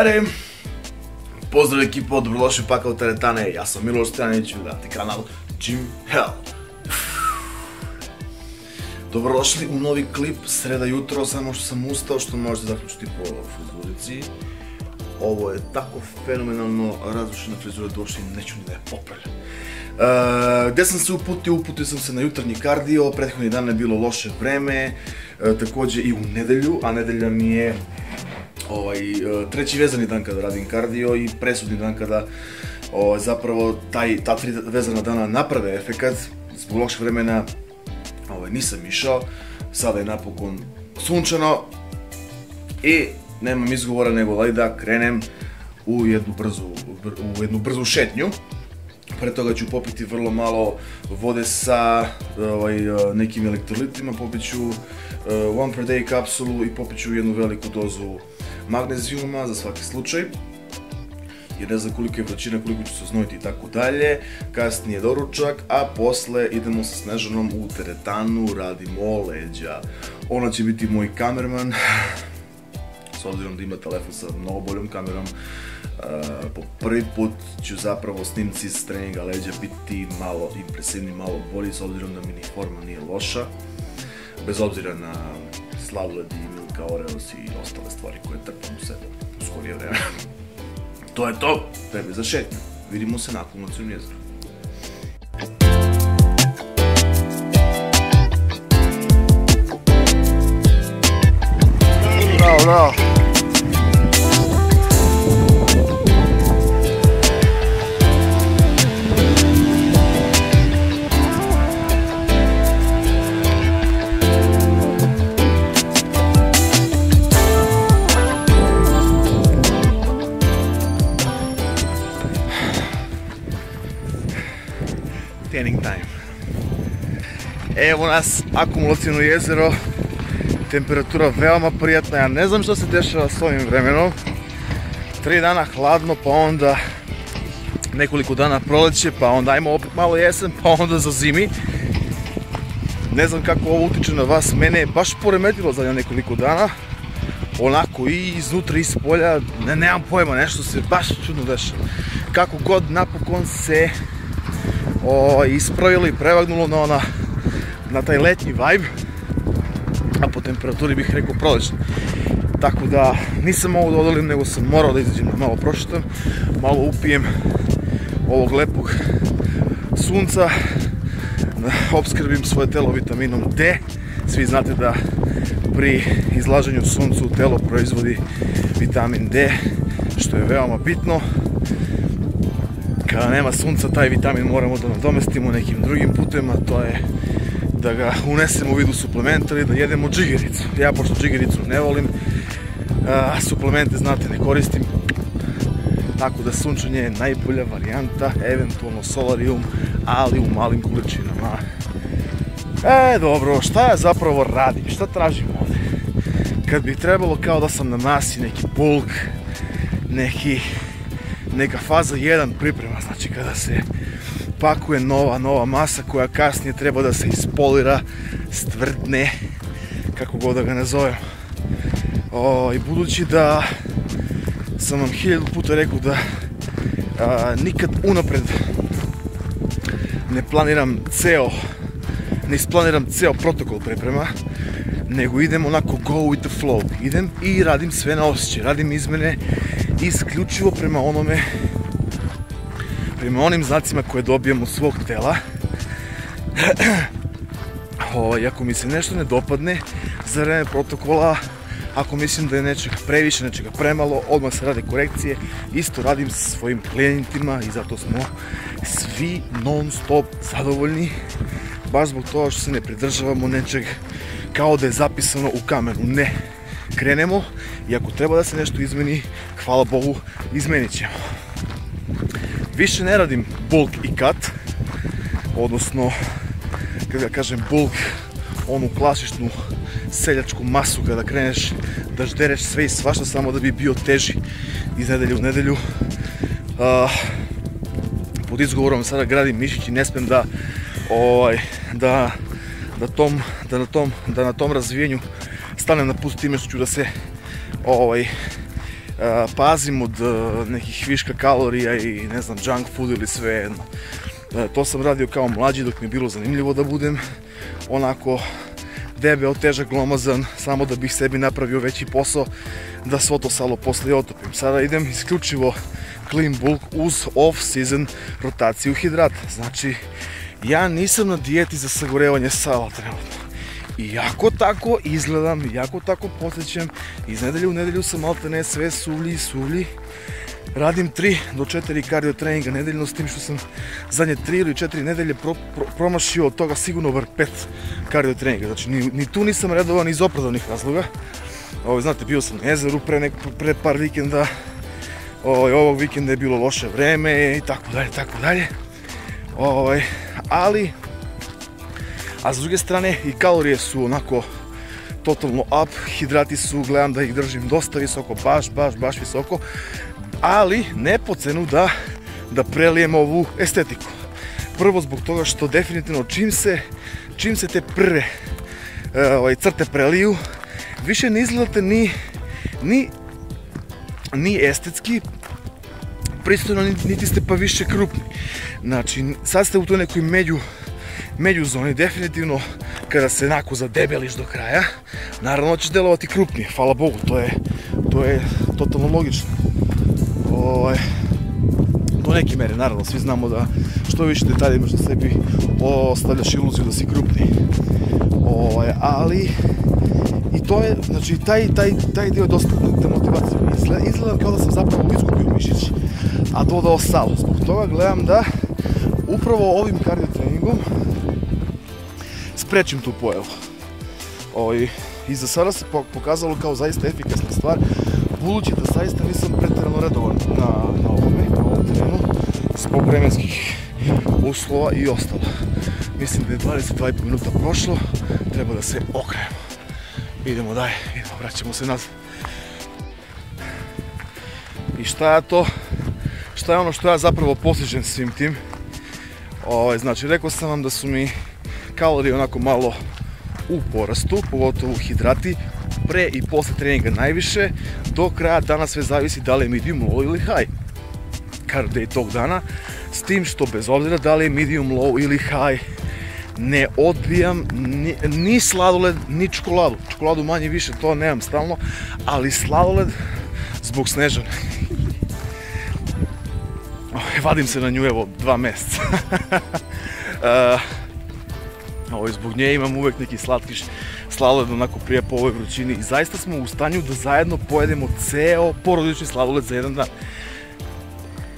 Jebari! Pozdrav ekipo, dobrodošli paka u Teretane, ja sam Miloš Stojanić, vi gledate kanal Jim Hell. Dobrodošli u novi klip, sreda jutro, samo što sam ustao, što možete zaključiti po frizurici. Ovo je tako fenomenalno razrušena frizura, došli neću ni da je popravljam. Uh, gde sam se uputio? Uputio sam se na jutarnji kardio, prethodni dan je bilo loše vreme, uh, takođe i u nedelju, a nedelja mi je ovaj, uh, treći vezani dan kada radim kardio i presudni dan kada ovaj, zapravo taj, ta tri vezana dana naprave efekat. Zbog lošeg vremena ovaj, nisam išao, sada je napokon sunčano i nemam izgovora nego da krenem u jednu brzu, u jednu brzu šetnju. Pre toga ću popiti vrlo malo vode sa ovaj, nekim elektrolitima, popit ću uh, one per day kapsulu i popit ću jednu veliku dozu magnezijuma za svaki slučaj jer ne znam koliko je vrućina, koliko ću se znojiti i tako dalje. Kasnije doručak, a posle idemo sa Snežanom u teretanu, radimo leđa. Ona će biti moj kamerman, s obzirom da ima telefon sa mnogo boljom kamerom. Po prvi put ću zapravo snimci s treninga leđa biti malo impresivni, malo bolji, s obzirom da mi ni forma nije loša. Bez obzira na slavled i Milka Oreos i ostale stvari koje trpam u sebe u skorije vreme. to je to, tebe za šetnju. Vidimo se na akumulacijom jezeru. Bravo, bravo. Evo nas, akumulacijno jezero, temperatura veoma prijatna, ja ne znam što se dešava s ovim vremenom. Tri dana hladno, pa onda nekoliko dana proleće, pa onda ajmo opet malo jesen, pa onda za zimi. Ne znam kako ovo utiče na vas, mene je baš poremetilo za nekoliko dana. Onako i iznutra i s polja, ne, nemam pojma, nešto se baš čudno dešava. Kako god, napokon se o, ispravilo i prevagnulo na, ona, na taj letnji vibe a po temperaturi bih rekao prolećno. Tako da nisam mogu da odolim, nego sam morao da izađem da malo prošetam, malo upijem ovog lepog sunca, da obskrbim svoje telo vitaminom D. Svi znate da pri izlaženju suncu telo proizvodi vitamin D, što je veoma bitno. Kada nema sunca, taj vitamin moramo da nadomestimo nekim drugim putem, a to je da ga unesemo u vidu suplementa ili da jedemo džigericu. Ja pošto džigericu ne volim, a, suplemente znate ne koristim, tako da sunčanje je najbolja varijanta, eventualno solarium, ali u malim količinama. E, dobro, šta ja zapravo radim, šta tražim ovde? Kad bi trebalo kao da sam na masi neki bulk, neki, neka faza 1 priprema, znači kada se pakuje nova, nova masa koja kasnije treba da se ispolira, stvrdne, kako god da ga nazovem. O, I budući da sam vam hiljadu puta rekao da a, nikad unapred ne planiram ceo ne isplaniram ceo protokol priprema nego idem onako go with the flow idem i radim sve na osjećaj radim izmene isključivo prema onome prema onim znacima koje dobijam od svog tela. o, ako mi se nešto ne dopadne za vreme protokola, ako mislim da je nečega previše, nečega premalo, odmah se rade korekcije. Isto radim sa svojim klijentima i zato smo svi non stop zadovoljni. Baš zbog toga što se ne pridržavamo nečeg kao da je zapisano u kamenu. Ne. Krenemo i ako treba da se nešto izmeni, hvala Bogu, izmenit ćemo. Више не радим булк и кат, односно, како да кажем, болк, ону класичну селјачку масу, кога да кренеш да ждереш све и свашта, само да би био тежи из неделја в неделју. А, под изговором сега градим мишиќи, не спем да ой да да том да на том да на том развиењу станем на пусти тиме што ќе да се ой pazim od nekih viška kalorija i ne znam, junk food ili sve jedno. To sam radio kao mlađi dok mi je bilo zanimljivo da budem onako debel, težak, glomazan, samo da bih sebi napravio veći posao da svo to salo posle otopim. Sada idem isključivo clean bulk uz off-season rotaciju hidrata. Znači, ja nisam na dijeti za sagorevanje sala trenutno. Jako tako izgledam, jako tako posjećam. Iz nedelje u nedelju sam malte ne sve suvlji i suvlji. Radim 3 do 4 kardio treninga nedeljno s tim što sam zadnje 3 ili 4 nedelje pro, pro, promašio od toga sigurno vrh 5 kardio treninga. Znači ni, ni tu nisam redovan iz opravdanih razloga. Ovo, znate, bio sam na jezeru pre, nek, pre par vikenda. Ovo, ovog vikenda je bilo loše vreme i tako dalje, tako dalje. Ovaj, ali, a s druge strane i kalorije su onako totalno up, hidrati su, gledam da ih držim dosta visoko, baš, baš, baš visoko, ali ne po cenu da, da prelijem ovu estetiku. Prvo zbog toga što definitivno čim se, čim se te prve ovaj, crte preliju, više ne izgledate ni, ni, ni estetski, pristojno, niti ste pa više krupni. Znači, sad ste u toj nekoj među, među zoni, definitivno kada se nako zadebeliš do kraja, naravno ćeš delovati krupnije, hvala Bogu, to je, to je totalno logično. Ovaj, do neke mere, naravno, svi znamo da što više detalja imaš na sebi, ostavljaš iluziju da si krupni. Ovaj, ali, i to je, znači, taj, taj, taj dio je dosta demotivacija. Izgleda, izgleda kao da sam zapravo izgubio mišić, a dodao salu. Zbog toga gledam da upravo ovim kardio treningom sprečim tu pojavu. Ovaj, I za sada se pokazalo kao zaista efikasna stvar, budući da zaista nisam pretjerano redovan na, na ovome, na ovom terenu, zbog vremenskih uslova i ostalo. Mislim da je 22,5 minuta prošlo, treba da se okrenemo. Idemo dalje, idemo, vraćamo se nazad. I šta je to? Šta je ono što ja zapravo postižem svim tim? Ovaj, znači, rekao sam vam da su mi kalorije onako malo u porastu, pogotovo hidrati, pre i posle treninga najviše, do kraja dana sve zavisi da li je medium low ili high carb day tog dana, s tim što bez obzira da li je medium low ili high, ne odbijam ni, ni sladoled, ni čokoladu. Čokoladu manje više, to nemam stalno, ali sladoled zbog snežane. Vadim se na nju evo dva meseca. uh, ovo, zbog nje imam uvek neki slatkiš sladoled onako prije po ovoj vrućini i zaista smo u stanju da zajedno pojedemo ceo porodični sladoled za jedan dan.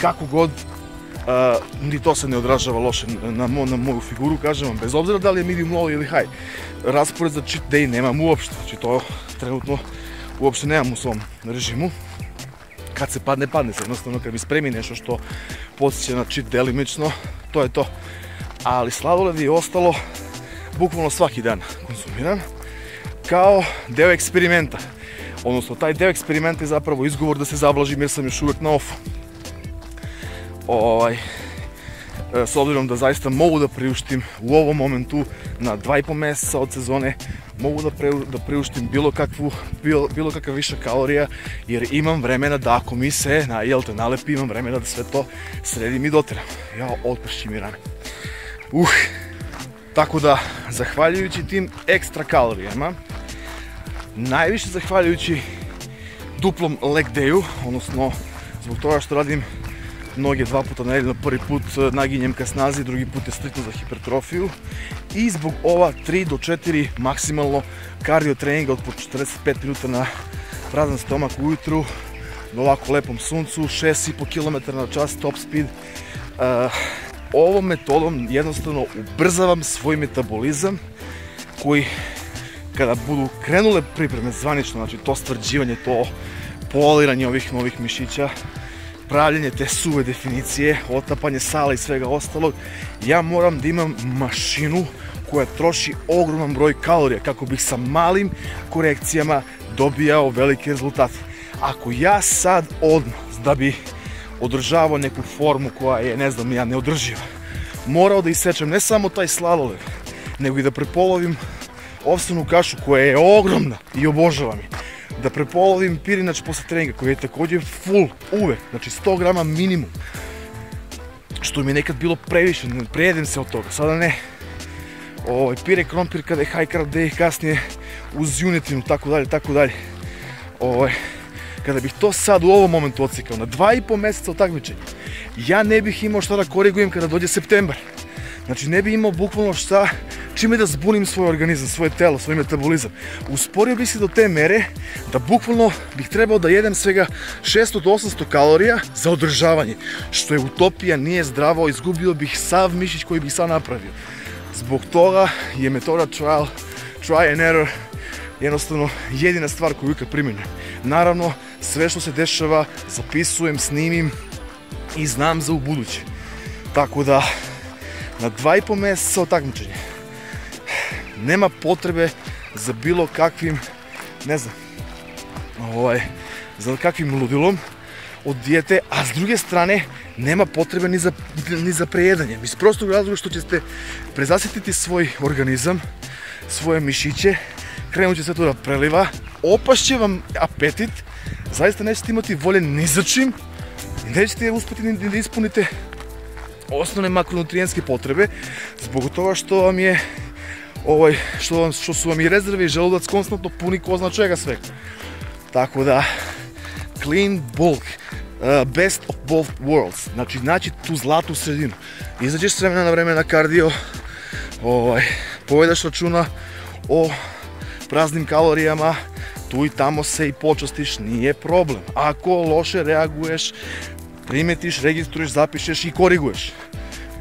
Kako god, uh, ni to se ne odražava loše na, mo, na moju figuru, kažem vam, bez obzira da li je medium low ili high. Raspored za cheat day nemam uopšte, znači to trenutno uopšte nemam u svom režimu. Kad se padne, padne se, jednostavno kad mi spremi nešto što podsjeća na cheat delimično, to je to. Ali sladoled je ostalo bukvalno svaki dan konsumiram kao deo eksperimenta. Odnosno, taj deo eksperimenta je zapravo izgovor da se zablažim jer sam još uvek na ofu. Ovaj, e, s obzirom da zaista mogu da priuštim u ovom momentu na dva i po meseca od sezone mogu da, pre, da priuštim bilo kakvu bilo, bilo kakav viša kalorija jer imam vremena da ako mi se na jel te nalepi imam vremena da sve to sredim i doteram ja otpršći mi rame uh tako da zahvaljujući tim ekstra kalorijama najviše zahvaljujući duplom leg dayu odnosno zbog toga što radim noge dva puta nedeljno, prvi put e, naginjem ka snazi, drugi put je striktno za hipertrofiju i zbog ova 3 do 4 maksimalno kardio treninga od po 45 minuta na prazan stomak ujutru na ovako lepom suncu, 6,5 km na čas top speed. Uh, ovom metodom jednostavno ubrzavam svoj metabolizam koji kada budu krenule pripreme zvanično, znači to stvrđivanje, to poliranje ovih novih mišića, pravljenje te suve definicije, otapanje sala i svega ostalog, ja moram da imam mašinu koja troši ogroman broj kalorija kako bih sa malim korekcijama dobijao velike rezultate. Ako ja sad odmah, da bi održavao neku formu koja je, ne znam, ja neodrživa, morao da isečem ne samo taj slaloled, nego i da prepolovim ovsenu kašu koja je ogromna i obožava mi. da prepolovim pirinač posle treninga koji je takođe full, uvek, znači 100 grama minimum. Što mi je nekad bilo previše, ne prejedem se od toga, sada ne. Ovaj, pire krompir kada je high carb day, kasnije uz junetinu, tako dalje, tako dalje. Ovaj, kada bih to sad u ovom momentu odsekao na dva i po meseca od takmičenja, ja ne bih imao šta da korigujem kada dođe septembar. Znači ne bih imao bukvalno šta čime da zbunim svoj organizam, svoje telo, svoj metabolizam. Usporio bih se do te mere da bukvalno bih trebao da jedem svega 600 do 800 kalorija za održavanje, što je utopija, nije zdravo, izgubio bih sav mišić koji bih sad napravio. Zbog toga je metoda trial, try and error jednostavno jedina stvar koju ikad primenjujem. Naravno, sve što se dešava zapisujem, snimim i znam za u buduće. Tako da, na dva i po meseca od takmičenja nema potrebe za bilo kakvim, ne znam, ovaj, za kakvim ludilom od dijete, a s druge strane nema potrebe ni za, ni za prejedanje. Iz prostog razloga što ćete prezasititi svoj organizam, svoje mišiće, krenut će sve to da preliva, opašće vam apetit, заиста не сте имати воле ни за чим не сте успети ни да испуните основни макронутриентски потреби, због тоа што вам е овој што што су вам и резерви и желудац константно пуни кој зна чега свек. Така да clean bulk Uh, best of both worlds. Значи, значи ту злату средину. Изаѓаш се на време на кардио, Овој поведаш рачуна о празним калоријама, tu i tamo se i počastiš, nije problem. Ako loše reaguješ, primetiš, registruješ, zapišeš i koriguješ.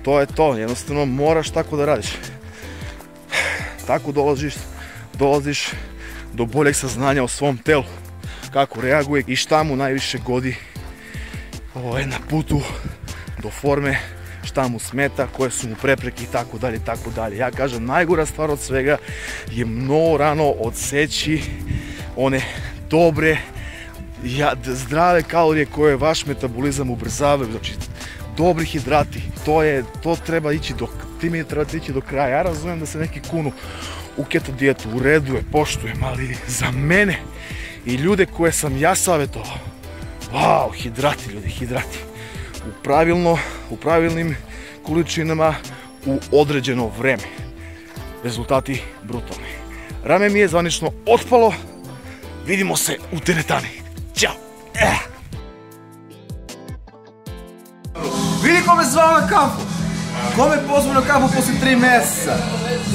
To je to, jednostavno moraš tako da radiš. Tako dolaziš, dolaziš do boljeg saznanja o svom telu, kako reaguje i šta mu najviše godi ovaj, na putu do forme, šta mu smeta, koje su mu prepreke i tako dalje, tako dalje. Ja kažem, najgora stvar od svega je mnogo rano odseći one dobre, zdrave kalorije koje vaš metabolizam ubrzavaju, znači dobri hidrati, to je, to treba ići do, time treba ići do kraja. Ja razumem da se neki kunu u keto dijetu, u redu je, poštujem, ali za mene i ljude koje sam ja savjetovao, wow, hidrati ljudi, hidrati. U pravilno, u pravilnim količinama, u određeno vreme. Rezultati brutalni. Rame mi je zvanično otpalo, vidimo se u teretani. Ćao! Eh. Vidi kome zvao na kafu. Kome pozvao na kafu posle tri meseca.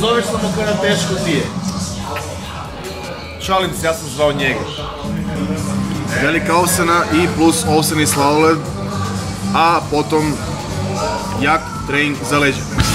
Zoveš samo kada teško ti je. Šalim se, ja sam zvao njega. Velika ovsena i plus ovseni slaloled, a potom jak trening za leđa.